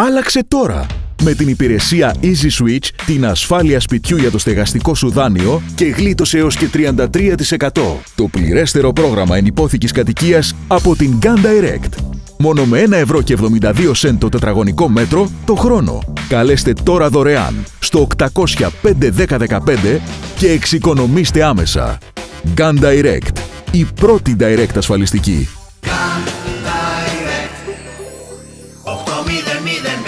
Άλλαξε τώρα! Με την υπηρεσία Easy Switch, την ασφάλεια σπιτιού για το στεγαστικό σου δάνειο και γλίτωσε έως και 33%. Το πληρέστερο πρόγραμμα ενυπόθηκης κατοικίας από την Gun Direct. Μόνο με 1 ευρώ και 72 σέντ το τετραγωνικό μέτρο το χρόνο. Καλέστε τώρα δωρεάν στο 800 51015 και εξοικονομήστε άμεσα. Gun Direct. Η πρώτη direct ασφαλιστική. miren, miren.